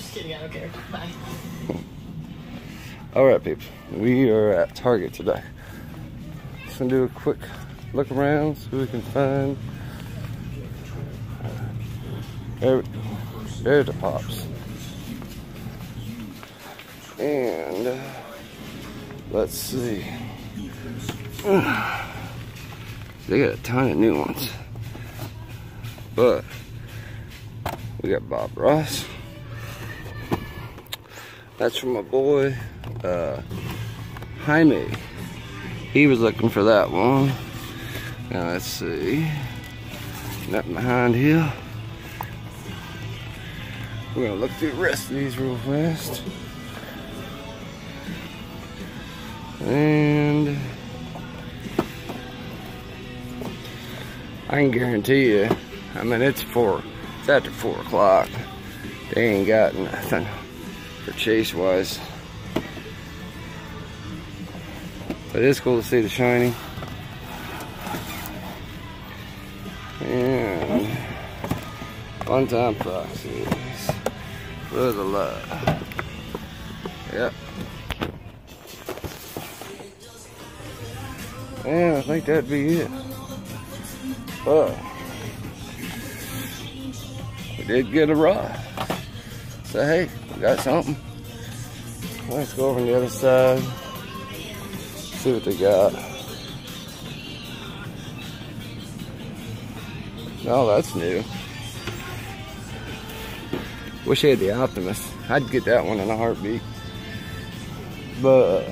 just kidding. I don't care. Bye. All right, people. We are at Target today. Just gonna do a quick look around, see what we can find. There. There's the pops. And uh, let's see. They got a ton of new ones. But we got Bob Ross. That's from my boy, uh, Jaime. He was looking for that one. Now let's see. Nothing behind here. We're gonna look through the rest of these real fast. And I can guarantee you, I mean it's four, it's after four o'clock. They ain't got nothing chase wise. But it is cool to see the shiny. And one time proxies for the love. Yep. And I think that'd be it. But we did get a rod. So hey, we got something. Let's go over on the other side. See what they got. Oh, that's new. Wish I had the Optimus. I'd get that one in a heartbeat. But,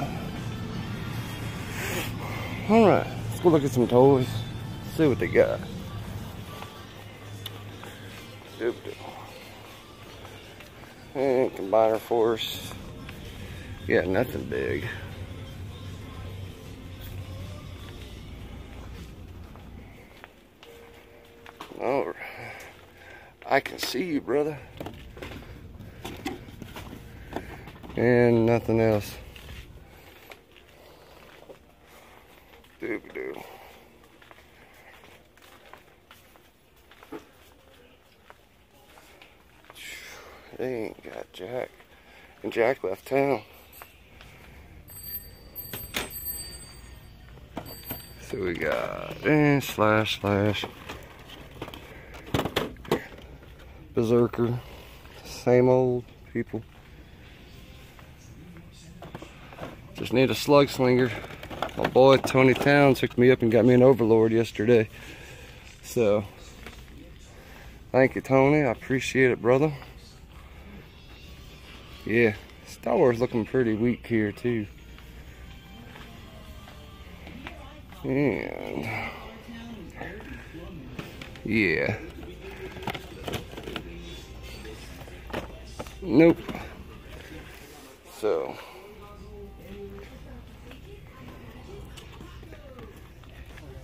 alright, let's go look at some toys. See what they got. Combiner force. Yeah, nothing big. Oh, I can see you, brother. And nothing else. They ain't got Jack. And Jack left town. So we got and slash slash berserker. Same old people. Just need a slug slinger. My boy Tony Towns hooked me up and got me an overlord yesterday. So thank you Tony. I appreciate it brother. Yeah, Star Wars looking pretty weak here too. And yeah. Nope. So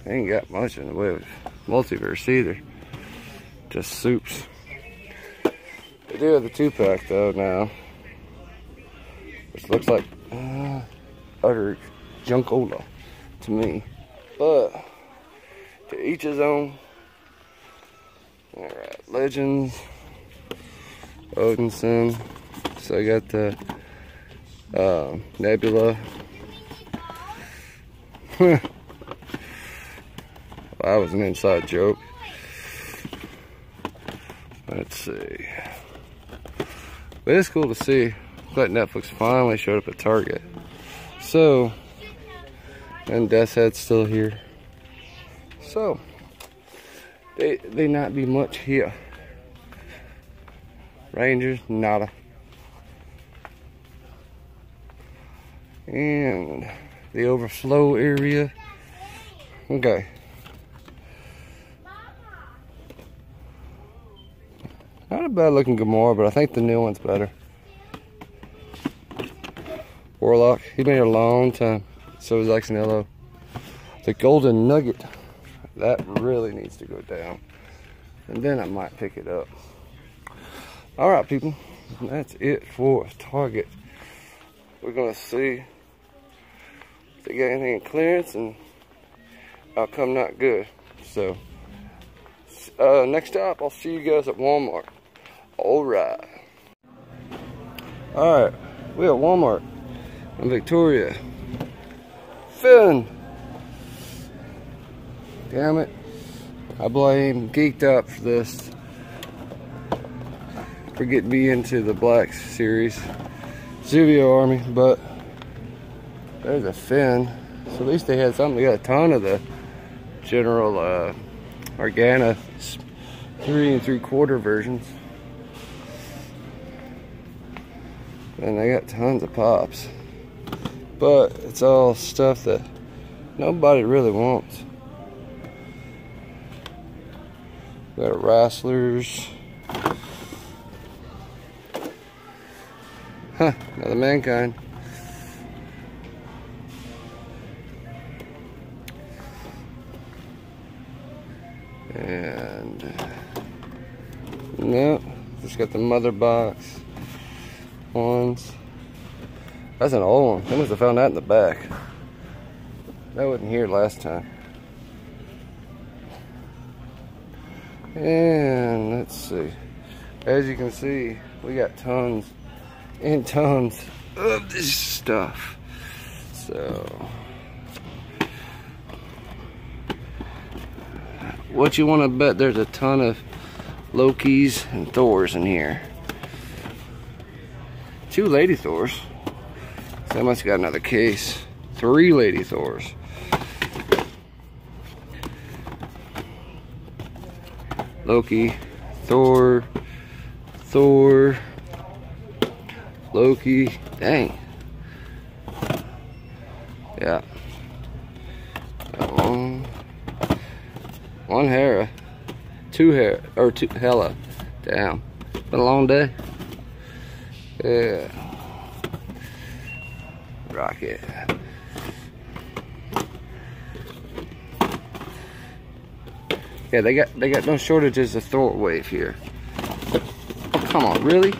ain't got much in the way of multiverse either. Just soups. They do have the two pack though now. Which looks like uh, utter junkola to me. But to each his own. Alright, Legends, Odinson. So I got the uh, Nebula. well, that was an inside joke. Let's see. But it's cool to see Netflix finally showed up at Target. So, and Death's Head's still here. So, they they not be much here. Rangers, nada. And the overflow area. Okay. Not a bad looking Gamora, but I think the new one's better. Warlock, He's been here a long time. So is Xanillo. The Golden Nugget. That really needs to go down. And then I might pick it up. Alright, people. That's it for Target. We're going to see if they got anything in clearance and outcome not good. So, uh, next up, I'll see you guys at Walmart. Alright. Alright, we at Walmart in Victoria. Finn! Damn it. I blame Geeked Up for this. For getting me into the Black Series. Zuvio Army, but there's a Finn. So at least they had something. They got a ton of the General uh, Organa three and three quarter versions. And they got tons of pops. But it's all stuff that nobody really wants. Got Wrestlers. Huh, another mankind. And no, just got the mother box ones. That's an old one. I must have found that in the back. That wasn't here last time. And let's see. As you can see, we got tons and tons of this stuff. So, what you want to bet there's a ton of Lokis and Thors in here. Two Lady Thors. I must have got another case. Three Lady Thors. Loki, Thor, Thor, Loki. Dang. Yeah. One, one Hera, two Hera, or two Hela. Damn. Been a long day. Yeah. Rocket. Yeah, they got they got no shortages of Thor wave here. Oh, come on, really?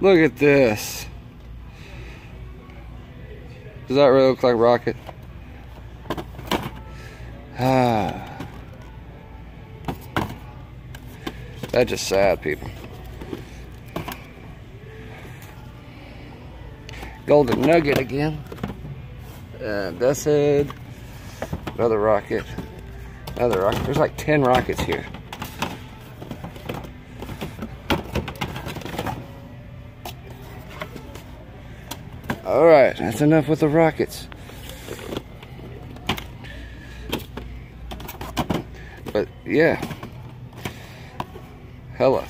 Look at this. Does that really look like Rocket? Ah. That's just sad, people. Golden Nugget again. That's it. Another rocket. Another rocket. There's like 10 rockets here. Alright, that's enough with the rockets. But yeah. Hela.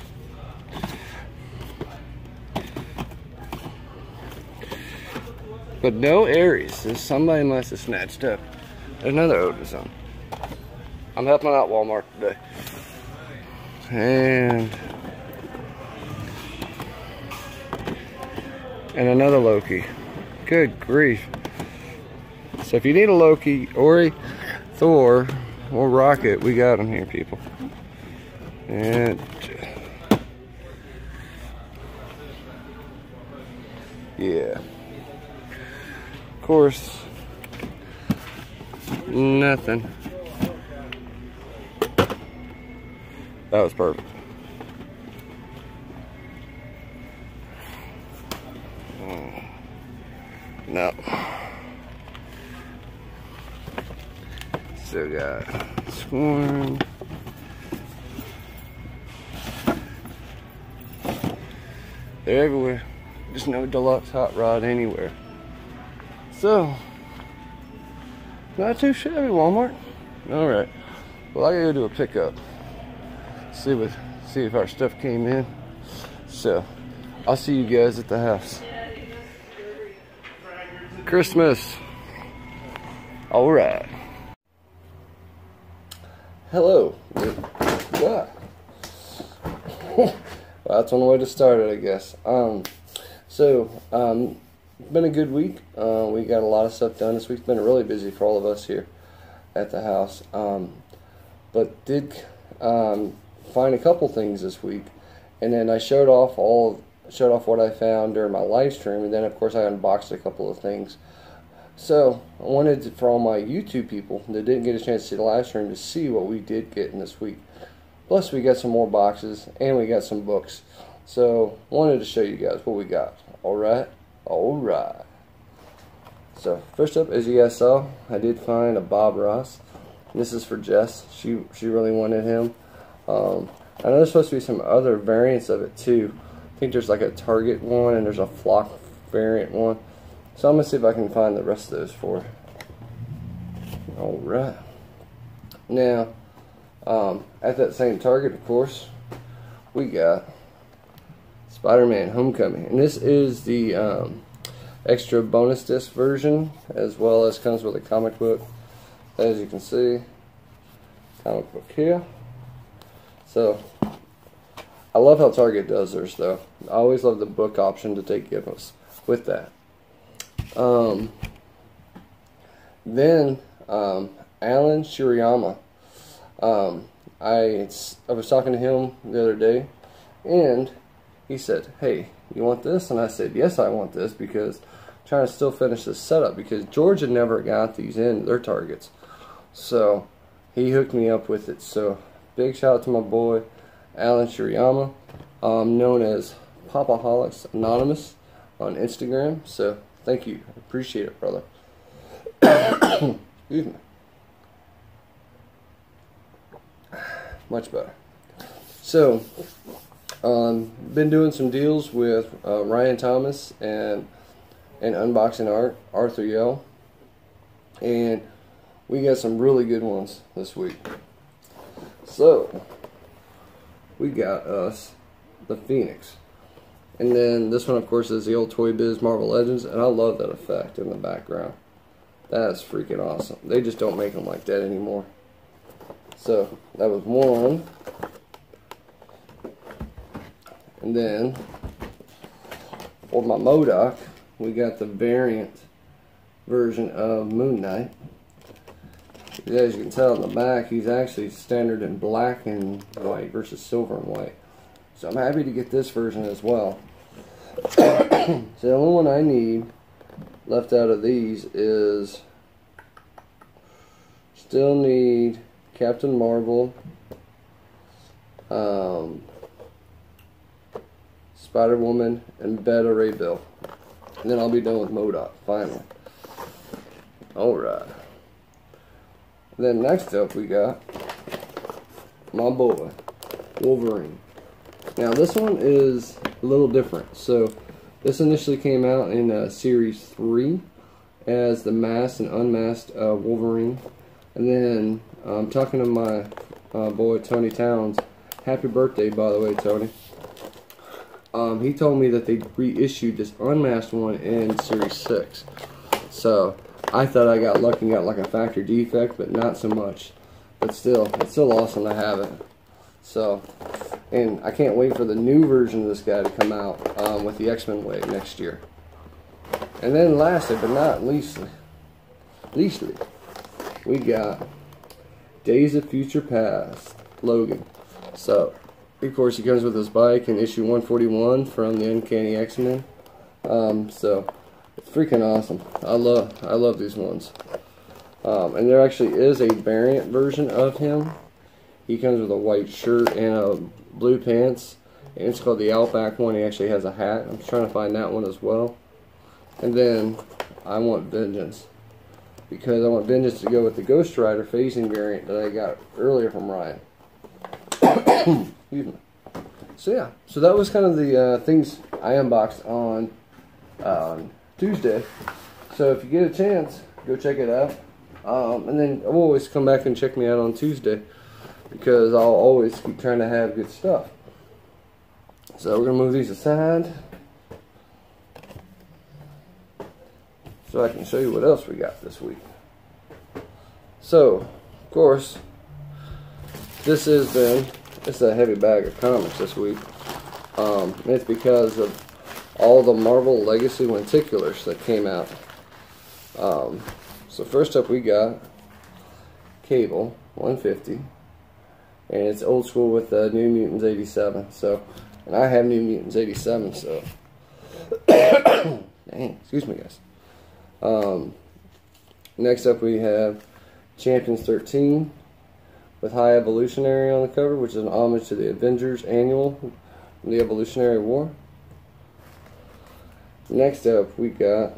But no Aries. So somebody must have snatched up There's another Otism. I'm helping out Walmart today. And and another Loki. Good grief. So if you need a Loki, Ori, Thor, or Rocket, we got them here, people. And Of course, nothing. That was perfect. Mm. No. Still got sworn. They're everywhere. Just no deluxe hot rod anywhere. So, not too shabby, Walmart. All right. Well, I gotta go do a pickup. See what, see if our stuff came in. So, I'll see you guys at the house. Christmas. All right. Hello. Yeah. well, that's one way to start it, I guess. Um, so, um, been a good week. Uh, we got a lot of stuff done. This week's been really busy for all of us here at the house. Um, but did um, find a couple things this week, and then I showed off all showed off what I found during my live stream, and then of course I unboxed a couple of things. So I wanted to, for all my YouTube people that didn't get a chance to see the live stream to see what we did get in this week. Plus, we got some more boxes and we got some books. So, wanted to show you guys what we got. All right, all right. So, first up, as you guys saw, I did find a Bob Ross. This is for Jess. She she really wanted him. Um, I know there's supposed to be some other variants of it too. I think there's like a Target one and there's a Flock variant one. So I'm gonna see if I can find the rest of those for. All right. Now, um, at that same Target, of course, we got Spider-Man: Homecoming, and this is the um, extra bonus disc version, as well as comes with a comic book. As you can see, comic book here. So, I love how Target does theirs, though. I always love the book option to take gifts with that. Um, then um, Allen Shiroyama. Um, I I was talking to him the other day, and he said, "Hey, you want this?" And I said, "Yes, I want this because I'm trying to still finish this setup because Georgia never got these in their targets, so he hooked me up with it. So big shout out to my boy Allen Shiroyama, um, known as Papaholics Anonymous on Instagram. So thank you, I appreciate it, brother. Excuse me. Much better. So, um, been doing some deals with uh, Ryan Thomas and and unboxing art Arthur Yell, and we got some really good ones this week. So, we got us the Phoenix. And then this one, of course, is the old Toy Biz Marvel Legends, and I love that effect in the background. That's freaking awesome. They just don't make them like that anymore. So that was one. And then for my MODOK, we got the variant version of Moon Knight. As you can tell in the back, he's actually standard in black and white versus silver and white. So I'm happy to get this version as well. so the only one I need left out of these is still need Captain Marvel, um, Spider Woman, and Beta Ray Bill. And then I'll be done with MODOK, finally. Alright. Then next up we got my boy, Wolverine. Now this one is a little different. So this initially came out in uh, Series 3 as the masked and unmasked uh, Wolverine. And then I'm um, talking to my uh, boy Tony Towns. Happy birthday, by the way, Tony. Um, he told me that they reissued this unmasked one in Series 6. So I thought I got lucky and got like a factory defect, but not so much. But still, it's still awesome to have it. So, and I can't wait for the new version of this guy to come out um, with the X-Men wave next year. And then lastly, but not leastly, leastly, we got Days of Future Past, Logan. So, of course, he comes with his bike and issue 141 from the Uncanny X-Men. Um, so, it's freaking awesome. I love, I love these ones. Um, and there actually is a variant version of him. He comes with a white shirt and a blue pants. And it's called the Outback one. He actually has a hat. I'm trying to find that one as well. And then I want Vengeance because I want Vengeance to go with the Ghost Rider phasing variant that I got earlier from Ryan. Me. So yeah, so that was kind of the uh, things I unboxed on um, Tuesday. So if you get a chance, go check it out. Um, and then always come back and check me out on Tuesday because I'll always keep trying to have good stuff. So we're going to move these aside. so I can show you what else we got this week. So, of course, this has been, it's a heavy bag of comics this week. Um, it's because of all the Marvel Legacy lenticulars that came out. Um, so first up we got Cable 150. And it's old school with the New Mutants 87. So, and I have New Mutants 87, so. Dang, excuse me guys. Um, next up we have Champions 13, with High Evolutionary on the cover, which is an homage to the Avengers Annual, the Evolutionary War. Next up, we got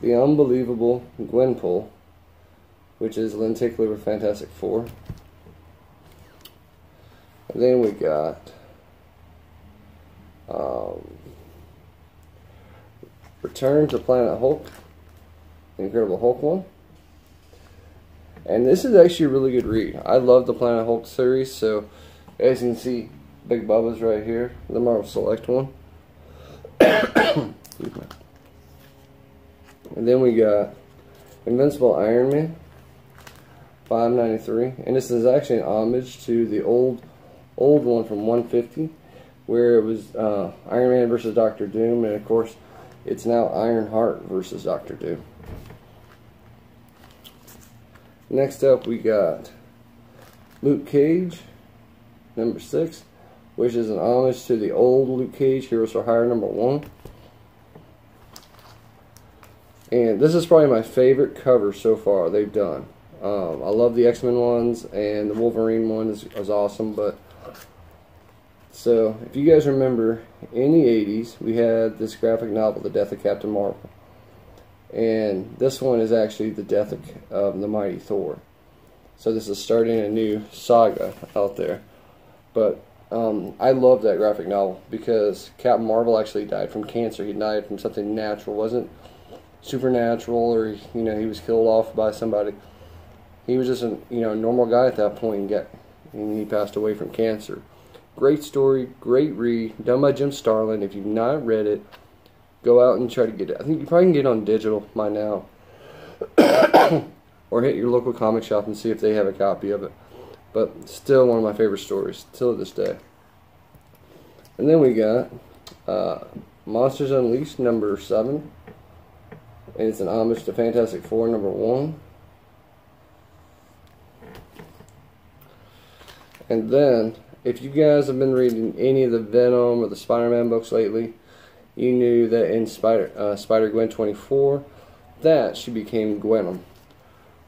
the Unbelievable Gwenpool, which is lenticular Fantastic Four. And then we got um, Return to Planet Hulk, the Incredible Hulk one. And this is actually a really good read. I love the Planet Hulk series, so as you can see, Big Bubba's right here, the Marvel Select one. and then we got Invincible Iron Man, 593. And this is actually an homage to the old old one from 150, where it was uh, Iron Man versus Doctor Doom, and of course, it's now Ironheart versus Doctor Doom. Next up, we got Luke Cage, number six, which is an homage to the old Luke Cage, Heroes for Hire number one. And this is probably my favorite cover so far they've done. Um, I love the X Men ones, and the Wolverine one is, is awesome. But so, if you guys remember, in the 80s, we had this graphic novel, The Death of Captain Marvel. And this one is actually the death of, of the mighty Thor. So this is starting a new saga out there. But um, I love that graphic novel because Captain Marvel actually died from cancer. He died from something natural. Wasn't supernatural or you know he was killed off by somebody. He was just a you know normal guy at that point and get and he passed away from cancer. Great story, great read, done by Jim Starlin. If you've not read it, go out and try to get it. I think you probably can get on digital by now. or hit your local comic shop and see if they have a copy of it. But still one of my favorite stories, till this day. And then we got uh, Monsters Unleashed number 7. And it's an homage to Fantastic Four number 1. And then, if you guys have been reading any of the Venom or the Spider-Man books lately, you knew that in Spider uh, Spider Gwen 24 that she became Gwenom.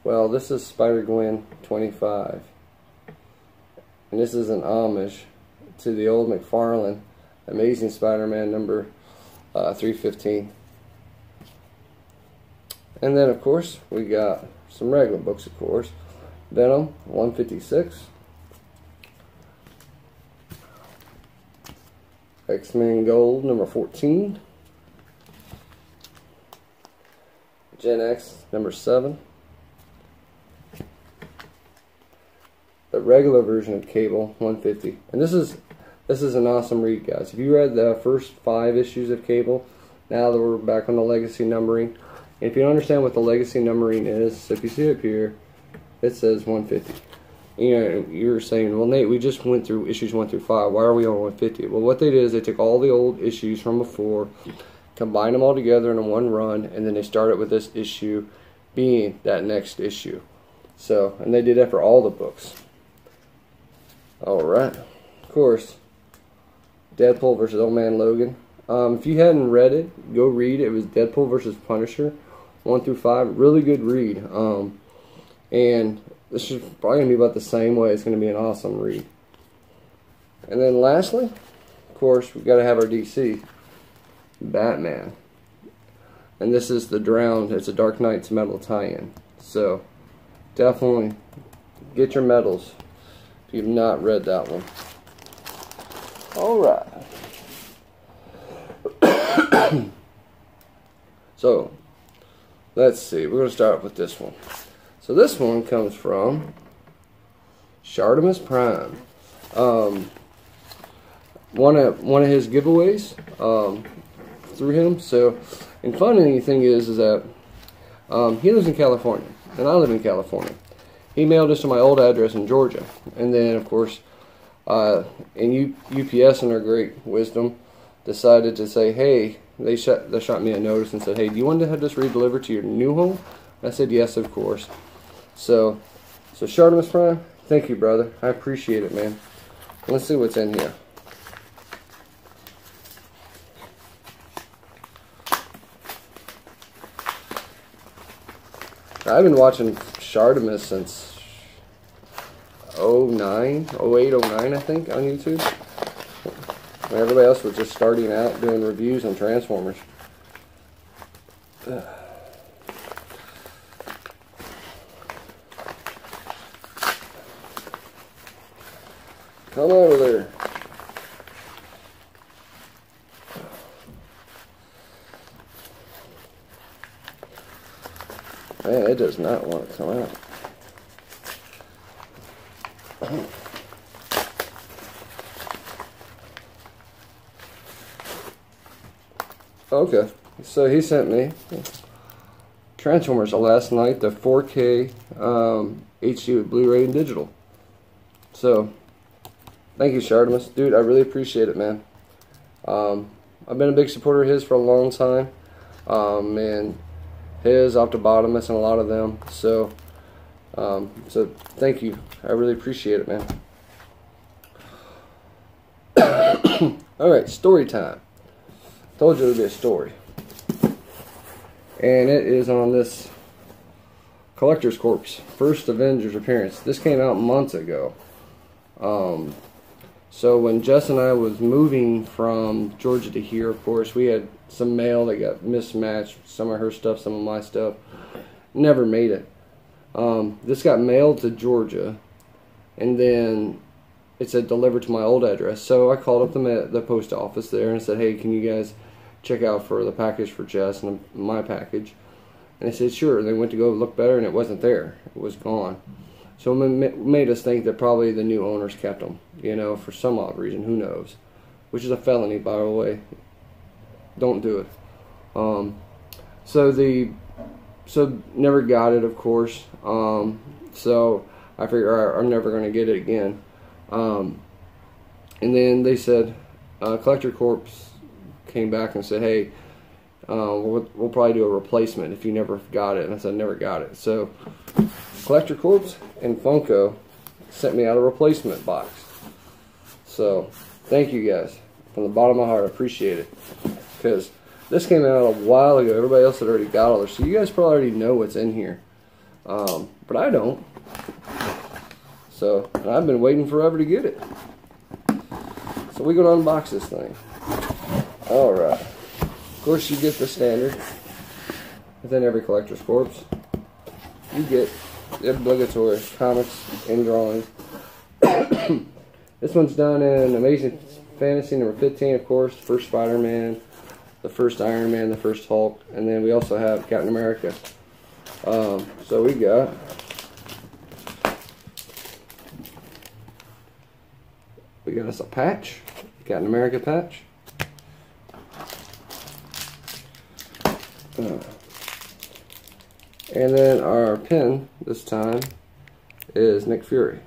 Well, this is Spider Gwen 25, and this is an homage to the old McFarlane Amazing Spider-Man number uh, 315. And then, of course, we got some regular books, of course. Venom 156. X-Men Gold number 14. Gen X number 7. The regular version of Cable 150. And this is this is an awesome read, guys. If you read the first five issues of Cable, now that we're back on the legacy numbering, if you don't understand what the legacy numbering is, if you see up here, it says 150 you know, you were saying, well, Nate, we just went through issues 1 through 5. Why are we on 150? Well, what they did is they took all the old issues from before, combined them all together in a one run, and then they started with this issue being that next issue. So, and they did that for all the books. All right. Of course, Deadpool versus Old Man Logan. Um, if you hadn't read it, go read it. It was Deadpool versus Punisher, 1 through 5. Really good read. Um, and this is probably going to be about the same way. It's going to be an awesome read. And then lastly, of course, we've got to have our DC, Batman. And this is the Drowned. It's a Dark Nights metal tie-in. So, definitely get your medals if you've not read that one. Alright. so, let's see. We're going to start with this one. So this one comes from Shartimus Prime. Um, one of one of his giveaways um, through him. So, and funny thing is, is that um, he lives in California, and I live in California. He mailed this to my old address in Georgia, and then of course, uh, and U UPS in their great wisdom decided to say, hey, they shot they shot me a notice and said, hey, do you want to have this redelivered to your new home? I said yes, of course. So, so Shartimus Prime, thank you, brother. I appreciate it, man. Let's see what's in here. I've been watching Shartimus since 09, 08, 09, I think, on YouTube. When everybody else was just starting out doing reviews on Transformers. Ugh. Come over there. Man, it does not want to come out. Okay, so he sent me Transformers Last Knight, the 4K um, HD with Blu-ray and digital. So, thank you, Shartimus. Dude, I really appreciate it, man. Um, I've been a big supporter of his for a long time. Um, and his, Optibotimus, and a lot of them. So, um, so thank you. I really appreciate it, man. All right, story time. Told you it would be a story. And it is on this Collector's Corps, first Avengers appearance. This came out months ago. Um, so when Jess and I was moving from Georgia to here, of course, we had some mail that got mismatched. Some of her stuff, some of my stuff. Never made it. Um, this got mailed to Georgia, and then it said delivered to my old address. So I called up the the post office there and said, "Hey, can you guys check out for the package for Jess and my package?" And they said, "Sure." And they went to go look better, and it wasn't there. It was gone. So it made us think that probably the new owners kept them, you know, for some odd reason. Who knows? Which is a felony, by the way. Don't do it. Um, so the so never got it, of course. Um, so I figured I'm never going to get it again. Um, and then they said, uh, Collector Corps came back and said, hey, uh, we'll, we'll, probably do a replacement if you never got it. And I said, never got it. So Collector Corps and Funko sent me out a replacement box. So thank you guys. From the bottom of my heart, I appreciate it. Because this came out a while ago. Everybody else had already got all this. So you guys probably already know what's in here. Um, but I don't. So, I've been waiting forever to get it. So we're gonna unbox this thing. Alright. Of course you get the standard. Within every Collector's Corps. You get the obligatory comics and drawings. this one's done in Amazing Fantasy number 15, of course. the First Spider-Man, the first Iron Man, the first Hulk, and then we also have Captain America. Um, so we got we got us a patch, Captain America patch. Uh, and then our pin this time is Nick Fury.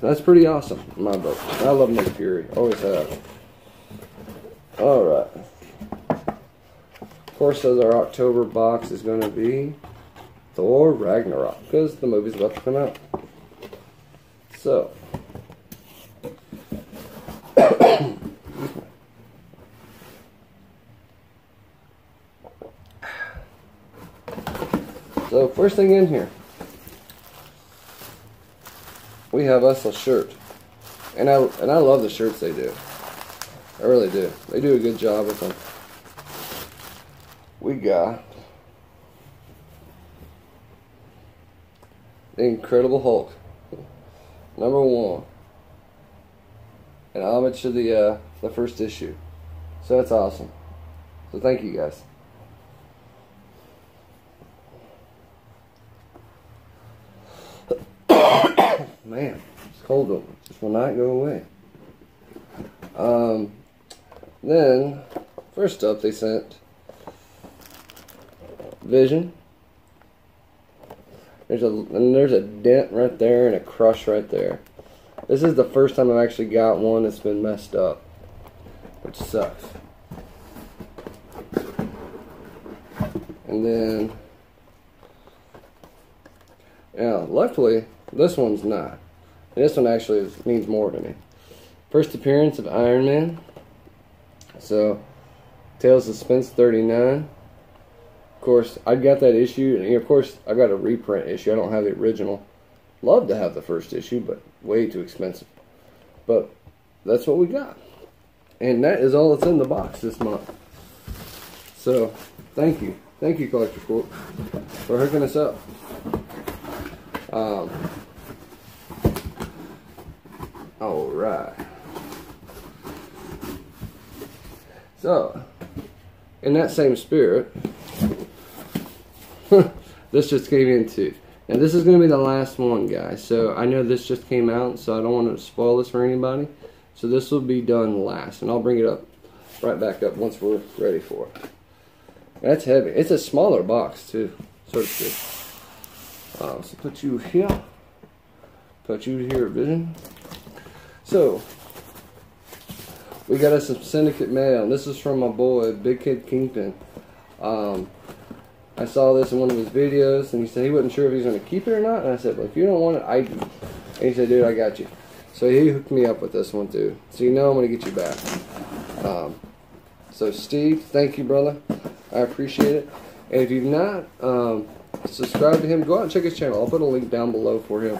That's pretty awesome in my book. I love Nick Fury, always have. Alright. Of course, as our October box is going to be Thor Ragnarok, because the movie's about to come out. So. so, first thing in here we have us a shirt. And I and I love the shirts they do. I really do. They do a good job with them. We got the Incredible Hulk, number one, an homage to the uh, the first issue. So that's awesome. So thank you guys. Man, it's cold over. This will not go away. Um, then, first up, they sent Vision. There's a and there's a dent right there and a crush right there. This is the first time I've actually got one that's been messed up, which sucks. And then, yeah, luckily this one's not. This one actually is, means more to me. First appearance of Iron Man. So, Tales of Suspense 39. Of course, I've got that issue, and of course, I got a reprint issue. I don't have the original. love to have the first issue, but way too expensive. But that's what we got. And that is all that's in the box this month. So, thank you. Thank you, Collector Corp, for hooking us up. Um, all right. So, in that same spirit, this just came in too. And this is going to be the last one, guys. So I know this just came out, so I don't want to spoil this for anybody. So this will be done last, and I'll bring it up right back up once we're ready for it. That's heavy. It's a smaller box too, so to speak. Uh, so put you here. Put you here, Vision. So we got us some syndicate mail. And this is from my boy, Big Kid Kingpin. Um, I saw this in one of his videos, and he said he wasn't sure if he was going to keep it or not. And I said, well, if you don't want it, I do. And he said, dude, I got you. So he hooked me up with this one, too. So you know I'm going to get you back. Um, so, Steve, thank you, brother. I appreciate it. And if you've not um, subscribed to him, go out and check his channel. I'll put a link down below for him.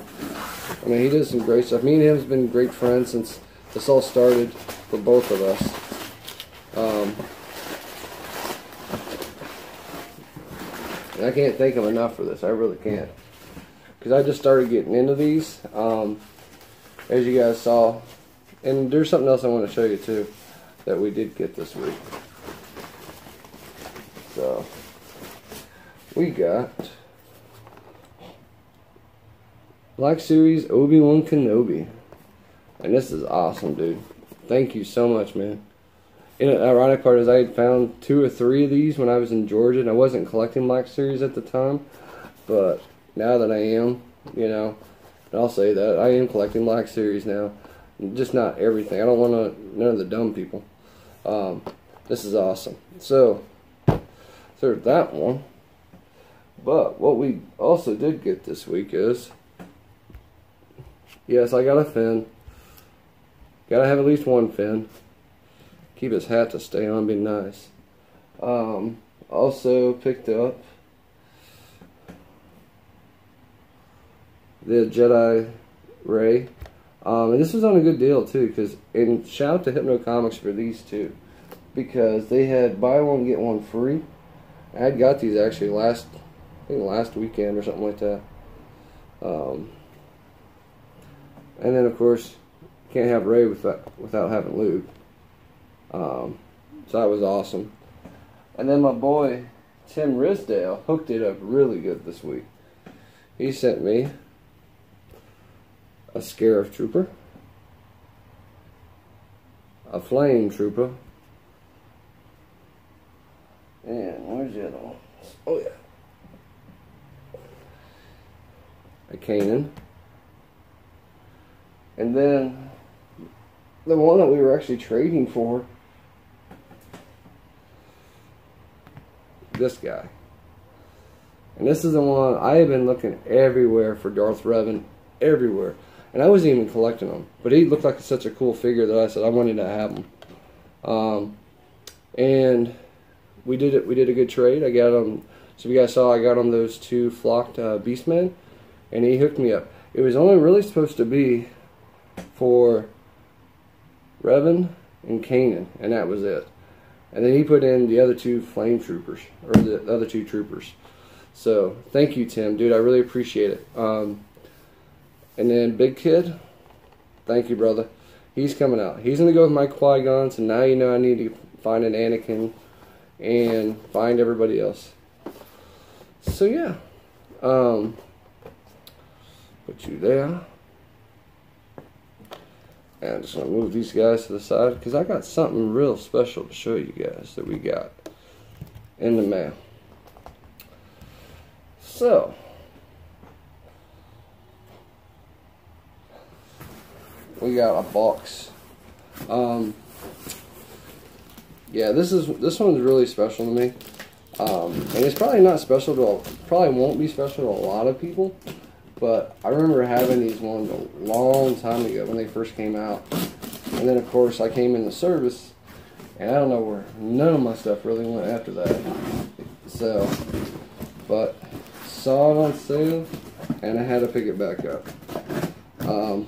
I mean, he does some great stuff. Me and him have been great friends since this all started for both of us. Um, I can't thank him enough for this. I really can't. Because I just started getting into these, um, as you guys saw. And there's something else I want to show you too that we did get this week. So, we got Black Series Obi-Wan Kenobi. And this is awesome, dude. Thank you so much, man. And the ironic part is I had found two or three of these when I was in Georgia, and I wasn't collecting Black Series at the time. But now that I am, you know, I'll say that I am collecting Black Series now. Just not everything. I don't want to, none of the dumb people. Um, this is awesome. So, there's that one. But what we also did get this week is, yes, I got a Finn. Gotta have at least one Finn. Keep his hat to stay on, be nice. Um, also picked up the Jedi Rey. Um, and this was on a good deal too, because and shout out to Hypno Comics for these two, because they had buy one get one free. I had got these actually last, think last weekend or something like that. Um, and then of course, can't have Rey without without having Luke. Um, so that was awesome. And then my boy Tim Risdale hooked it up really good this week. He sent me a Scarif Trooper, a Flame Trooper, and where's the other one? Oh yeah. A Kanan. And then the one that we were actually trading for this guy. And this is the one I have been looking everywhere for Darth Revan, everywhere. And I wasn't even collecting them. But he looked like such a cool figure that I said I wanted to have him. Um, and we did it. We did a good trade. I got him. So you guys saw I got him those two flocked uh, Beastmen, and he hooked me up. It was only really supposed to be for Revan and Kanan, and that was it. And then he put in the other two flame troopers, or the other two troopers. So thank you, Tim, dude. I really appreciate it. Um, and then Big Kid, thank you, brother. He's coming out. He's gonna go with my Qui Gon. So now you know I need to find an Anakin and find everybody else. So yeah, um, put you there. And I'm just going to move these guys to the side because I got something real special to show you guys that we got in the mail. So, we got a box. Um, yeah, this is this one's really special to me. Um, and it's probably not special to, probably won't be special to a lot of people. But I remember having these ones a long time ago when they first came out. And then, of course, I came in the service, and I don't know where none of my stuff really went after that. So, but saw it on sale. and I had to pick it back up. Um,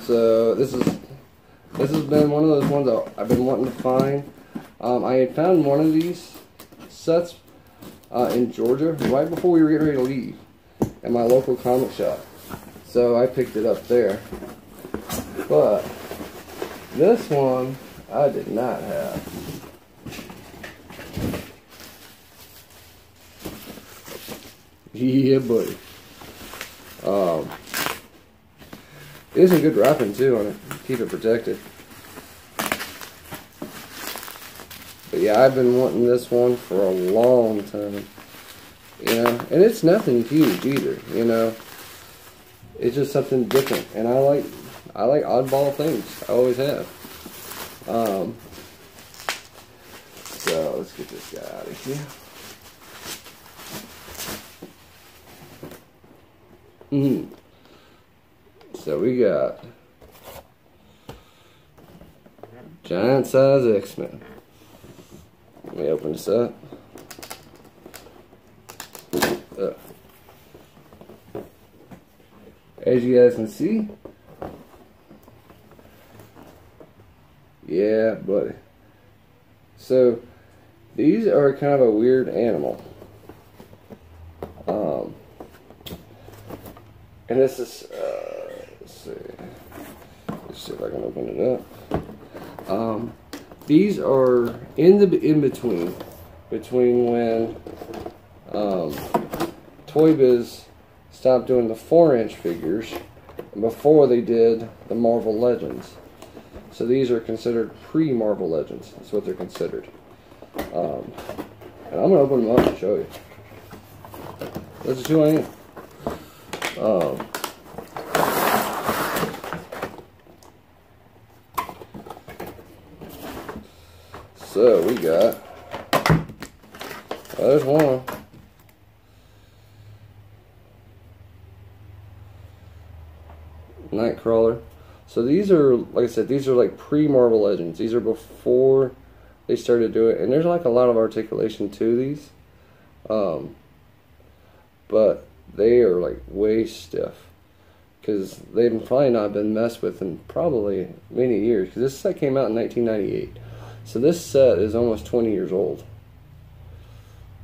so this is this has been one of those ones I've been wanting to find. Um, I had found one of these sets uh, in Georgia right before we were getting ready to leave at my local comic shop. So I picked it up there. But this one I did not have. Yeah, buddy. Um, it's a good wrapping too on it. Keep it protected. But yeah, I've been wanting this one for a long time. You know, and it's nothing huge either, you know. It's just something different. And I like I like oddball things. I always have. Um so let's get this guy out of here. Mm So we got giant size X-Men. Let me open this up. Uh, as you guys can see, yeah, buddy. So these are kind of a weird animal. Um, and this is, uh, let's see, let's see if I can open it up. Um, these are in the in between, between when um, Toy Biz stopped doing the four inch figures before they did the Marvel Legends. So these are considered pre Marvel Legends. That's what they're considered. Um, and I'm going to open them up and show you. This is who I am. Um, so we got, well, there's one. Nightcrawler. So these are, like I said, these are like pre-Marvel Legends. These are before they started doing it. And there's like a lot of articulation to these. Um, but they are like way stiff. Because they've probably not been messed with in probably many years. Because this set came out in 1998. So this set is almost 20 years old.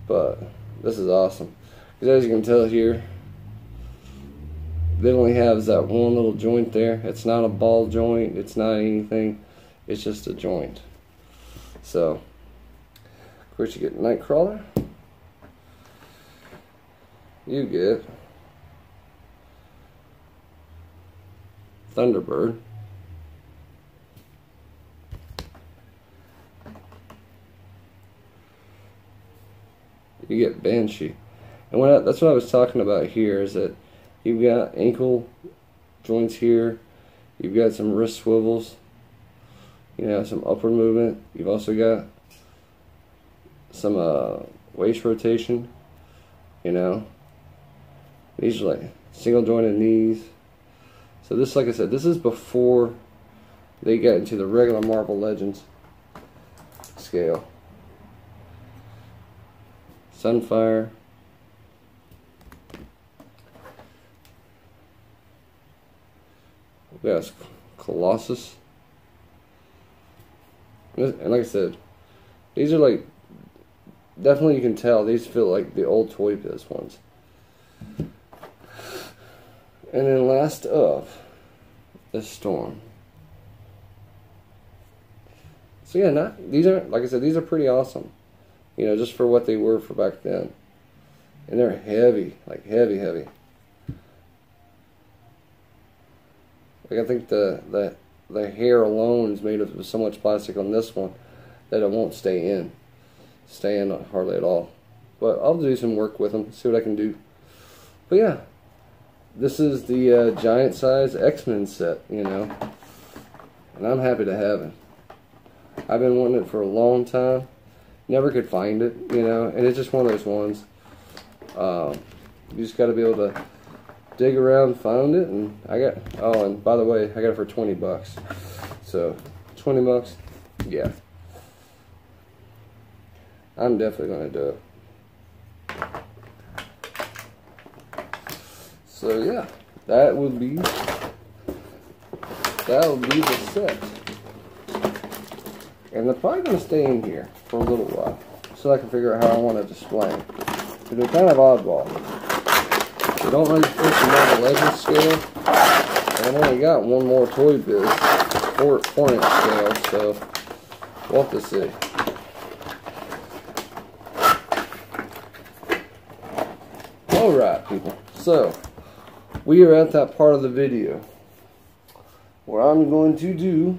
But this is awesome. Because as you can tell here, it only has that one little joint there. It's not a ball joint. It's not anything. It's just a joint. So, of course, you get Nightcrawler. You get Thunderbird. You get Banshee. And what I, that's what I was talking about here is that You've got ankle joints here. You've got some wrist swivels. You know, some upward movement. You've also got some uh, waist rotation. You know, these are like single jointed knees. So this, like I said, this is before they got into the regular Marvel Legends scale. Sunfire. Yes, Colossus. And like I said, these are like definitely you can tell these feel like the old Toy Biz ones. And then last up is Storm. So yeah, not these are like I said, these are pretty awesome. You know, just for what they were for back then. And they're heavy, like heavy, heavy. Like I think the the the hair alone is made of so much plastic on this one that it won't stay in, stay in hardly at all. But I'll do some work with them, see what I can do. But yeah, this is the uh, giant size X-Men set, you know, and I'm happy to have it. I've been wanting it for a long time, never could find it, you know, and it's just one of those ones. Um, you just got to be able to dig around, found it, and I got. Oh, and by the way, I got it for twenty bucks. So, twenty bucks, yeah. I'm definitely gonna do it. So yeah, that would be that would be the set. And they're probably going to stay in here for a little while so I can figure out how I want to display them. They're kind of oddball. They don't really fit the Marvel Legends scale. And I only got one more Toy Biz 4, 4 inch scale, so we'll have to see. Alright, people. So, we are at that part of the video where I'm going to do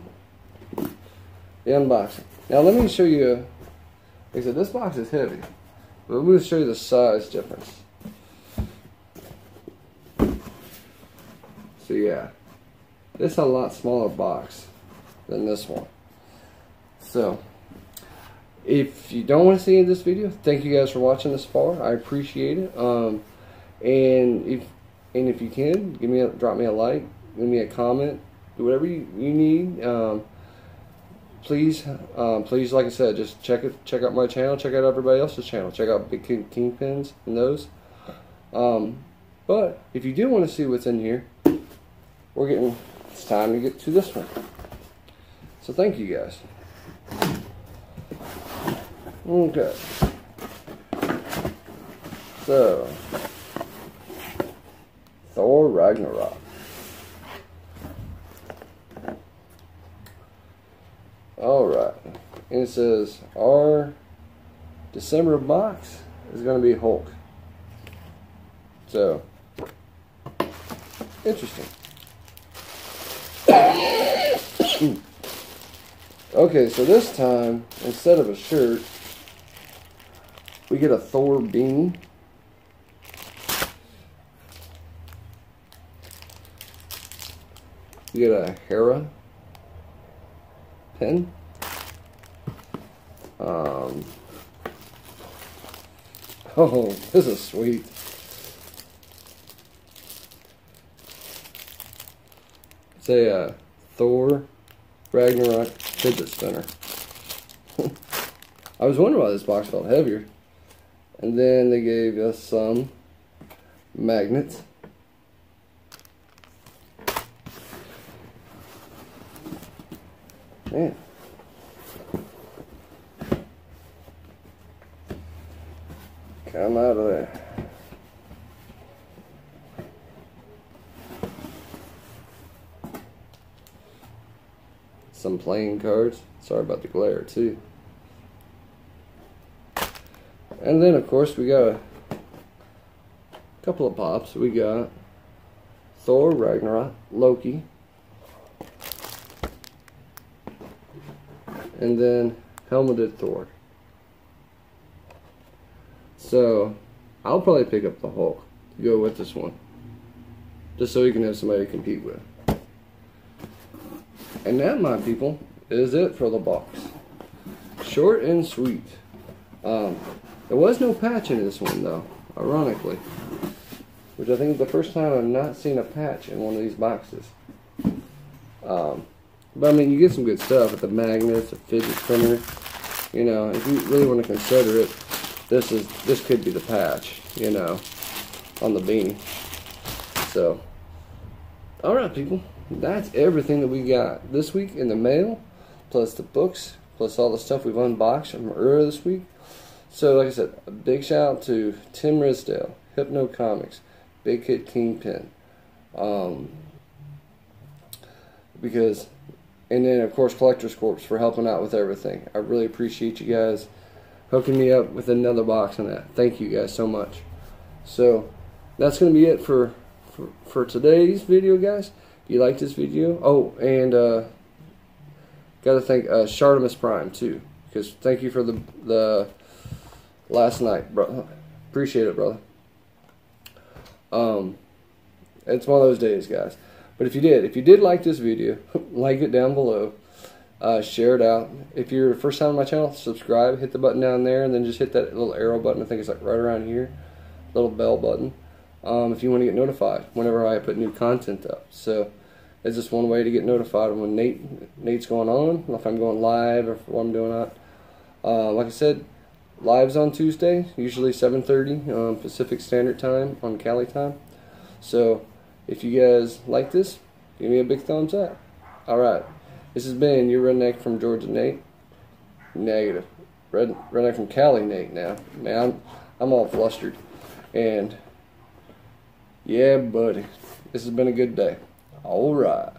the unboxing. Now let me show you, like I said, this box is heavy, but I'm going to show you the size difference. So yeah, this is a lot smaller box than this one. So, if you don't want to see this video, thank you guys for watching this far. I appreciate it. Um, and if and if you can, give me a drop me a like, give me a comment, do whatever you, you need. Um, please, um, please, like I said, just check it, check out my channel, check out everybody else's channel, check out Big Kid Kingpins and those. Um, but if you do want to see what's in here, we're getting. It's time to get to this one. So thank you guys. Okay. So, Thor Ragnarok. Alright. And it says, our December box is going to be Hulk. So, interesting. Okay, so this time, instead of a shirt, we get a Thor beanie. We get a Hela pen. Um, oh, this is sweet. A uh, Thor Ragnarok fidget spinner. I was wondering why this box felt heavier. And then they gave us some magnets. Man. Come out of there. Some playing cards. Sorry about the glare too. And then of course we got a couple of pops. We got Thor Ragnarok, Loki, and then helmeted Thor. So I'll probably pick up the Hulk to go with this one. Just so you can have somebody to compete with. And that, my people, is it for the box. Short and sweet. Um, there was no patch in this one, though, ironically. Which I think is the first time I've not seen a patch in one of these boxes. Um, but I mean, you get some good stuff with the magnets, the fidget spinner. You know, if you really want to consider it, this is this could be the patch. You know, on the beanie. So, all right, people, that's everything that we got this week in the mail, plus the books, plus all the stuff we've unboxed from earlier this week. So, like I said, a big shout out to Tim Risdale, Hypno Comics, Big Kid Kingpin, um, because and then, of course, Collector's Corps for helping out with everything. I really appreciate you guys hooking me up with another box on that. Thank you guys so much. So, that's going to be it for, for, for today's video, guys. You like this video, oh, and uh, got to thank uh, Shartimus Prime, too. Because thank you for the, the Last Knight, bro. Appreciate it, brother. Um, it's one of those days, guys. But if you did, if you did like this video, like it down below. Uh, share it out. If you're first time on my channel, subscribe. Hit the button down there, and then just hit that little arrow button. I think it's like right around here, little bell button. Um, if you want to get notified whenever I put new content up. So it's just one way to get notified when Nate Nate's going on, if I'm going live or what I'm doing out. Uh, like I said, lives on Tuesday, usually 7:30 um, Pacific Standard Time on Cali time. So if you guys like this, give me a big thumbs up. All right. This has been your redneck from Georgia Nate. Negative. Red, redneck from Cali Nate now. Man, I'm, I'm all flustered. And yeah, buddy, this has been a good day. All right.